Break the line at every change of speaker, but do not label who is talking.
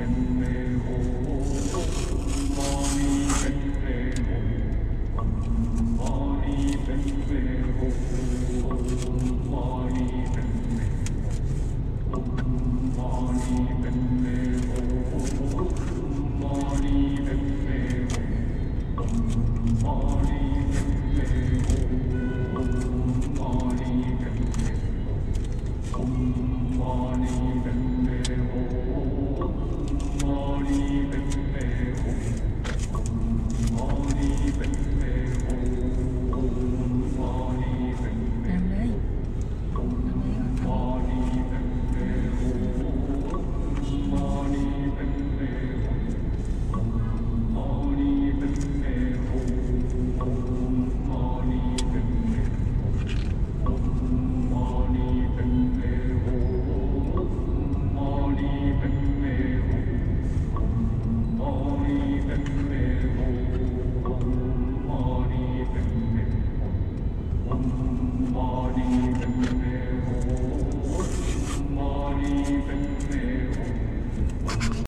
Amen. Tony